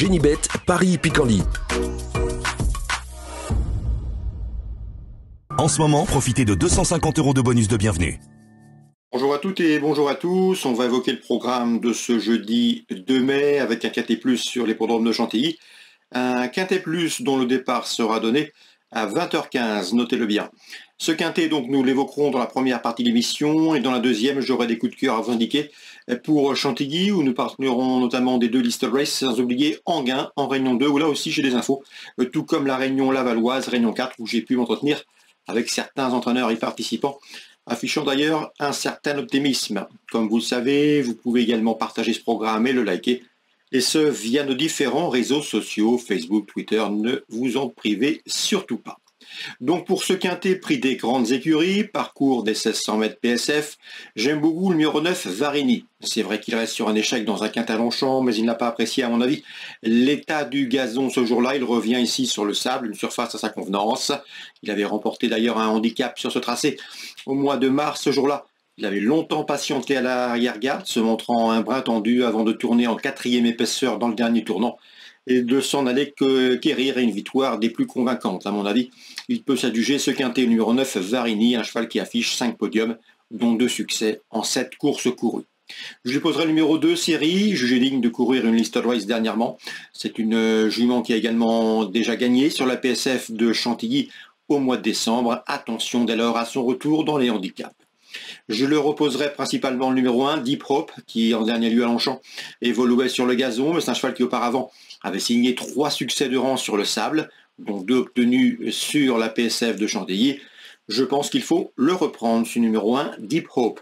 Génibet, Paris-Picardie. En ce moment, profitez de 250 euros de bonus de bienvenue. Bonjour à toutes et bonjour à tous. On va évoquer le programme de ce jeudi 2 mai avec un Quintet Plus sur l'hippodrome de Chantilly. Un Quintet Plus dont le départ sera donné à 20h15, notez-le bien. Ce quintet, donc, nous l'évoquerons dans la première partie de l'émission et dans la deuxième, j'aurai des coups de cœur à vous indiquer pour Chantilly, où nous parlerons notamment des deux listes race, sans oublier Anguin en Réunion 2, où là aussi j'ai des infos, tout comme la Réunion Lavalloise, Réunion 4, où j'ai pu m'entretenir avec certains entraîneurs y participants, affichant d'ailleurs un certain optimisme. Comme vous le savez, vous pouvez également partager ce programme et le liker, et ce via nos différents réseaux sociaux, Facebook, Twitter, ne vous en privez surtout pas. Donc pour ce quintet prix des grandes écuries, parcours des 1600 mètres PSF, j'aime beaucoup le numéro 9, Varini. C'est vrai qu'il reste sur un échec dans un quintet Longchamp, mais il n'a pas apprécié à mon avis l'état du gazon ce jour-là. Il revient ici sur le sable, une surface à sa convenance. Il avait remporté d'ailleurs un handicap sur ce tracé au mois de mars ce jour-là. Il avait longtemps patienté à l'arrière-garde, se montrant un brin tendu avant de tourner en quatrième épaisseur dans le dernier tournant et de s'en aller quérir une victoire des plus convaincantes. À mon avis, il peut s'adjuger ce quintet numéro 9, Varini, un cheval qui affiche 5 podiums, dont 2 succès en 7 courses courues. Je lui poserai le numéro 2, série, jugé digne de courir une liste Race dernièrement. C'est une euh, jument qui a également déjà gagné sur la PSF de Chantilly au mois de décembre. Attention dès lors à son retour dans les handicaps. Je le reposerai principalement le numéro 1, Deep Hope, qui en dernier lieu à Longchamp évoluait sur le gazon. C'est un cheval qui auparavant avait signé trois succès de rang sur le sable, dont deux obtenus sur la PSF de Chantilly. Je pense qu'il faut le reprendre, ce numéro 1, Deep Hope.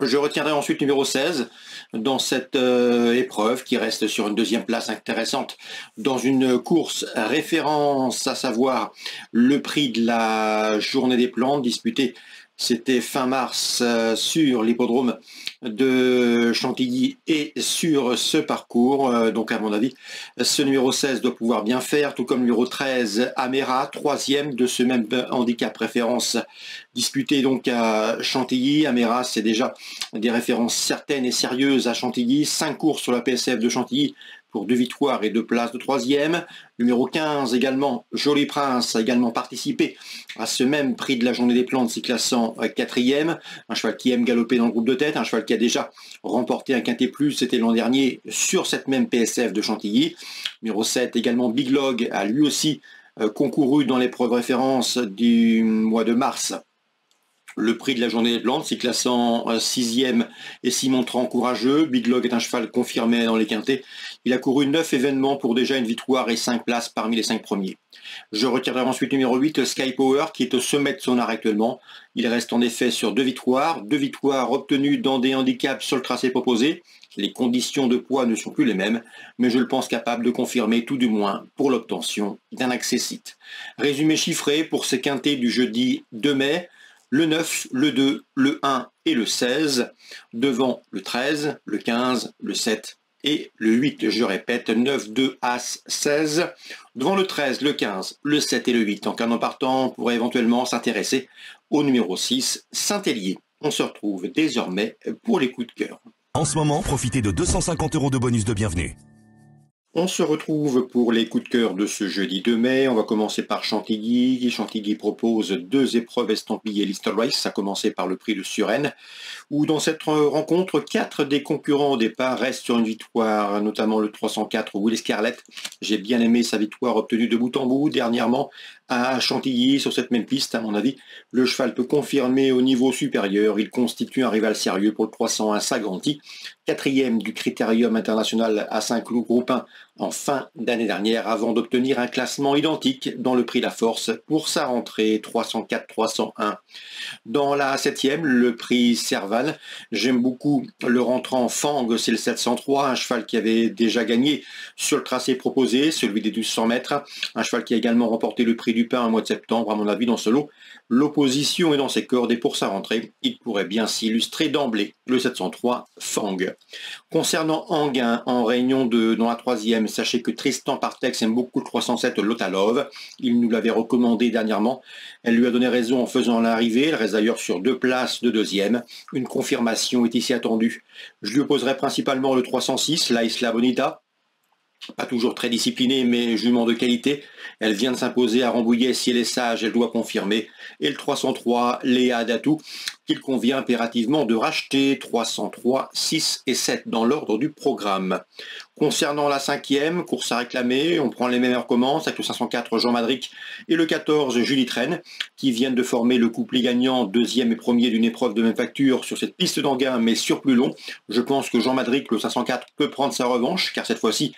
Je retiendrai ensuite numéro 16 dans cette euh, épreuve qui reste sur une deuxième place intéressante dans une course référence, à savoir le prix de la journée des plantes disputée c'était fin mars euh, sur l'hippodrome de Chantilly et sur ce parcours. Euh, donc à mon avis, ce numéro 16 doit pouvoir bien faire, tout comme le numéro 13, Améra, troisième de ce même handicap référence disputé donc à Chantilly. Améra, c'est déjà des références certaines et sérieuses à Chantilly. Cinq courses sur la PSF de Chantilly pour deux victoires et deux places de troisième. Numéro 15 également, Joli Prince a également participé à ce même prix de la journée des plantes, s'y classant quatrième. Un cheval qui aime galoper dans le groupe de tête, un cheval qui a déjà remporté un quintet plus, c'était l'an dernier, sur cette même PSF de Chantilly. Numéro 7 également, Big Log a lui aussi euh, concouru dans l'épreuve référence du mois de mars le prix de la journée des plantes, s'y classant sixième et s'y montrant courageux. Big Log est un cheval confirmé dans les quintés. Il a couru neuf événements pour déjà une victoire et cinq places parmi les cinq premiers. Je retirerai ensuite numéro 8, Sky Power, qui est au sommet de son art actuellement. Il reste en effet sur deux victoires, deux victoires obtenues dans des handicaps sur le tracé proposé. Les conditions de poids ne sont plus les mêmes, mais je le pense capable de confirmer tout du moins pour l'obtention d'un accès site. Résumé chiffré pour ces quintés du jeudi 2 mai le 9, le 2, le 1 et le 16, devant le 13, le 15, le 7 et le 8. Je répète, 9, 2, As, 16, devant le 13, le 15, le 7 et le 8. En cas d'en partant, on pourrait éventuellement s'intéresser au numéro 6, Saint-Hélier. On se retrouve désormais pour les coups de cœur. En ce moment, profitez de 250 euros de bonus de bienvenue. On se retrouve pour les coups de cœur de ce jeudi 2 mai. On va commencer par Chantilly. Chantilly propose deux épreuves estampillées Lister Race, à commencer par le prix de Suresnes, où dans cette rencontre, quatre des concurrents au départ restent sur une victoire, notamment le 304 Willy Scarlett. J'ai bien aimé sa victoire obtenue de bout en bout dernièrement à Chantilly sur cette même piste, à mon avis. Le cheval peut confirmer au niveau supérieur. Il constitue un rival sérieux pour le 301 Sagranti, quatrième du Critérium international à Saint-Cloud Groupe 1 en fin d'année dernière avant d'obtenir un classement identique dans le prix La Force pour sa rentrée 304-301. Dans la septième, le prix Serval, j'aime beaucoup le rentrant Fang, c'est le 703, un cheval qui avait déjà gagné sur le tracé proposé, celui des 1200 mètres, un cheval qui a également remporté le prix du pain au mois de septembre, à mon avis, dans ce lot. L'opposition est dans ses cordes et pour sa rentrée, il pourrait bien s'illustrer d'emblée, le 703 Fang. Concernant Anguin, en réunion de, dans la troisième, sachez que Tristan Partex aime beaucoup le 307 Lotalov. Il nous l'avait recommandé dernièrement. Elle lui a donné raison en faisant l'arrivée. Elle reste d'ailleurs sur deux places de deuxième. Une confirmation est ici attendue. Je lui opposerai principalement le 306, la Isla Bonita, pas toujours très disciplinée, mais jument de qualité. Elle vient de s'imposer à Rambouillet. Si elle est sage, elle doit confirmer. Et le 303, Léa Datou, qu'il convient impérativement de racheter 303, 6 et 7 dans l'ordre du programme. Concernant la cinquième, course à réclamer, on prend les meilleurs commences avec le 504 Jean Madric et le 14 Julie Traine, qui viennent de former le couplet gagnant deuxième et premier d'une épreuve de même facture sur cette piste d'Anguin, mais sur plus long. Je pense que Jean Madric, le 504, peut prendre sa revanche, car cette fois-ci,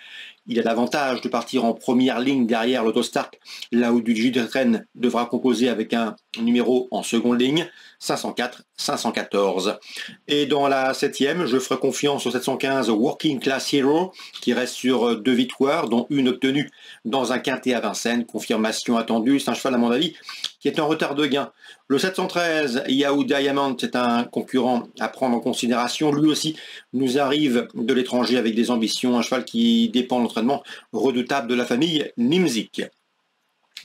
il a l'avantage de partir en première ligne derrière l'autostart, là où du Traine devra composer avec un numéro en seconde ligne, 504, 514. Et dans la septième, je ferai confiance au 715 Working Class Hero, qui reste sur deux victoires, dont une obtenue dans un quintet à Vincennes. Confirmation attendue, c'est un cheval à mon avis qui est en retard de gain. Le 713 Yahoo Diamond, c'est un concurrent à prendre en considération. Lui aussi nous arrive de l'étranger avec des ambitions, un cheval qui dépend de l'entraînement redoutable de la famille Nimzik.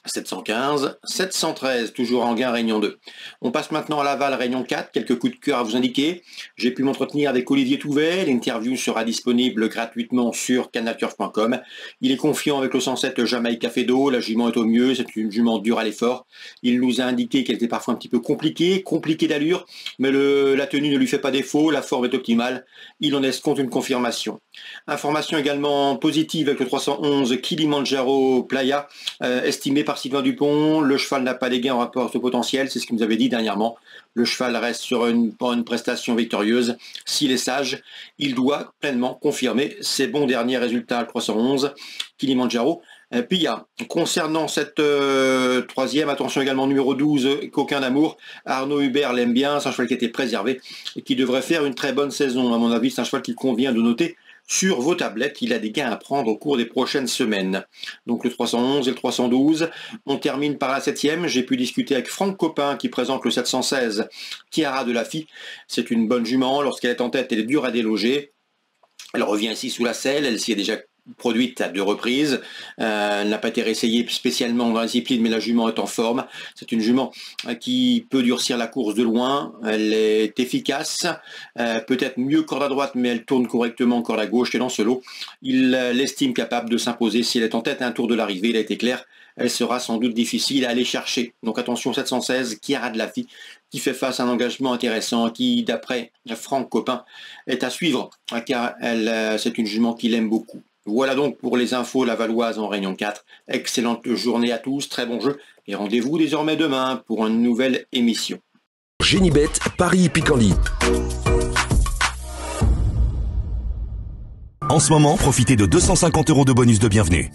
715, 713, toujours en gain, Réunion 2. On passe maintenant à Laval, Réunion 4, quelques coups de cœur à vous indiquer. J'ai pu m'entretenir avec Olivier Touvet, l'interview sera disponible gratuitement sur canalturf.com. Il est confiant avec le 107 Jamaïque Café la jument est au mieux, c'est une jument dure à l'effort. Il nous a indiqué qu'elle était parfois un petit peu compliquée, compliquée d'allure, mais la tenue ne lui fait pas défaut, la forme est optimale. Il en est compte une confirmation. Information également positive avec le 311 Kilimanjaro Playa, euh, estimé par Sylvain Dupont. Le cheval n'a pas des gains en rapport au potentiel, c'est ce qu'il nous avait dit dernièrement. Le cheval reste sur une bonne prestation victorieuse. S'il est sage, il doit pleinement confirmer ses bons derniers résultats. Le 311 Kilimanjaro. Euh, Pilla. Concernant cette euh, troisième, attention également numéro 12, Coquin d'amour, Arnaud Hubert l'aime bien, c'est un cheval qui a été préservé et qui devrait faire une très bonne saison. À mon avis, c'est un cheval qu'il convient de noter sur vos tablettes. Il a des gains à prendre au cours des prochaines semaines. Donc le 311 et le 312. On termine par la septième. J'ai pu discuter avec Franck Copin qui présente le 716 Tiara de la Fille. C'est une bonne jument. Lorsqu'elle est en tête, elle est dure à déloger. Elle revient ici sous la selle, elle s'y est déjà produite à deux reprises. Euh, n'a pas été réessayée spécialement dans la discipline, mais la jument est en forme. C'est une jument euh, qui peut durcir la course de loin. Elle est efficace, euh, peut-être mieux corde à droite, mais elle tourne correctement corde à gauche. Et dans ce lot, il l'estime capable de s'imposer. Si elle est en tête à un tour de l'arrivée, il a été clair, elle sera sans doute difficile à aller chercher. Donc attention 716, Chiara de la fille, qui fait face à un engagement intéressant, qui d'après Franck Copin est à suivre, car c'est une jument qu'il aime beaucoup. Voilà donc pour les infos lavalloises en Réunion 4. Excellente journée à tous, très bon jeu et rendez-vous désormais demain pour une nouvelle émission. Génibet, Paris Picardie. En ce moment, profitez de 250 euros de bonus de bienvenue.